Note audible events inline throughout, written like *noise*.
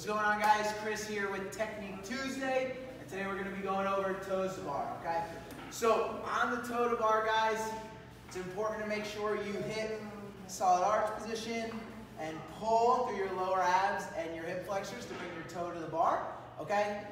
What's going on guys? Chris here with Technique Tuesday, and today we're gonna be going over toes to bar, okay? So on the toe to bar guys, it's important to make sure you hit solid arch position and pull through your lower abs and your hip flexors to bring your toe to the bar, okay?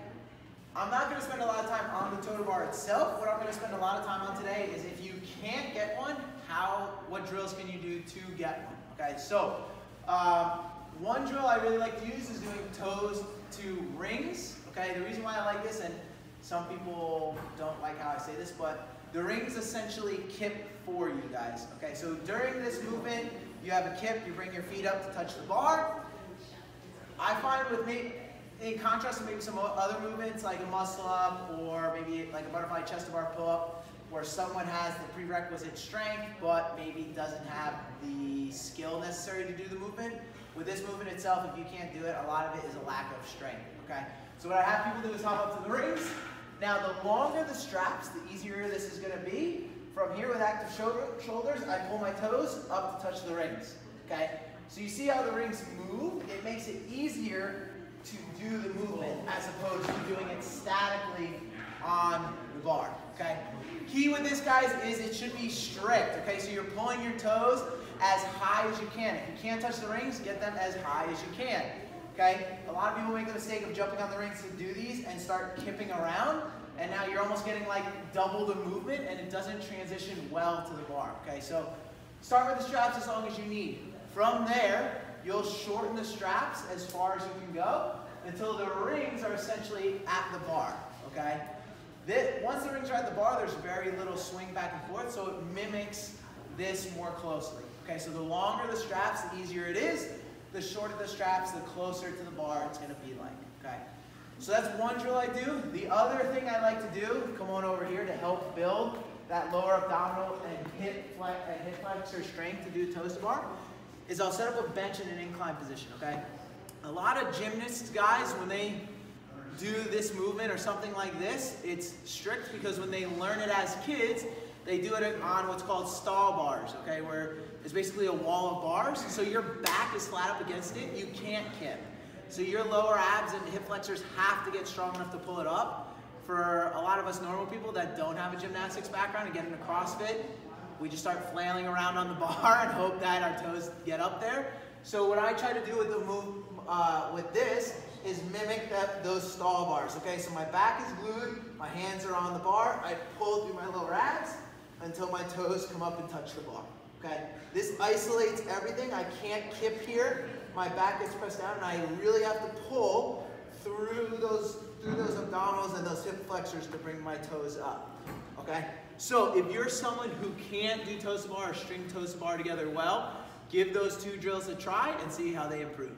I'm not gonna spend a lot of time on the toe to bar itself. What I'm gonna spend a lot of time on today is if you can't get one, how, what drills can you do to get one, okay? So, um, one drill I really like to use is doing toes to rings. Okay, the reason why I like this, and some people don't like how I say this, but the rings essentially kip for you guys. Okay, so during this movement, you have a kip, you bring your feet up to touch the bar. I find with me, in contrast to maybe some other movements like a muscle up or maybe like a butterfly chest bar pull up, where someone has the prerequisite strength but maybe doesn't have the skill necessary to do the movement. With this movement itself, if you can't do it, a lot of it is a lack of strength, okay? So what I have people do is hop up to the rings. Now, the longer the straps, the easier this is gonna be. From here with active shoulder, shoulders, I pull my toes up to touch the rings, okay? So you see how the rings move? It makes it easier to do the movement as opposed to doing it statically on bar, okay? Key with this, guys, is it should be strict, okay? So you're pulling your toes as high as you can. If you can't touch the rings, get them as high as you can, okay? A lot of people make the mistake of jumping on the rings to do these and start kipping around, and now you're almost getting like double the movement, and it doesn't transition well to the bar, okay? So start with the straps as long as you need. From there, you'll shorten the straps as far as you can go until the rings are essentially at the bar, okay? This, once the rings are at the bar, there's very little swing back and forth, so it mimics this more closely. Okay, so the longer the straps, the easier it is. The shorter the straps, the closer to the bar it's gonna be like, okay? So that's one drill I do. The other thing I like to do, come on over here to help build that lower abdominal and hip, flex, and hip flexor strength to do toes to bar, is I'll set up a bench in an incline position, okay? A lot of gymnasts, guys, when they do this movement or something like this, it's strict because when they learn it as kids, they do it on what's called stall bars, okay, where it's basically a wall of bars. So your back is flat up against it, you can't kip. So your lower abs and hip flexors have to get strong enough to pull it up. For a lot of us normal people that don't have a gymnastics background and get into CrossFit, we just start flailing around on the *laughs* bar and hope that our toes get up there. So what I try to do with the move with this is mimic that, those stall bars. Okay, so my back is glued, my hands are on the bar, I pull through my lower abs until my toes come up and touch the bar. Okay, this isolates everything. I can't kip here. My back gets pressed down and I really have to pull through those, through those abdominals and those hip flexors to bring my toes up. Okay, so if you're someone who can't do toes to bar or string toes to bar together well, give those two drills a try and see how they improve.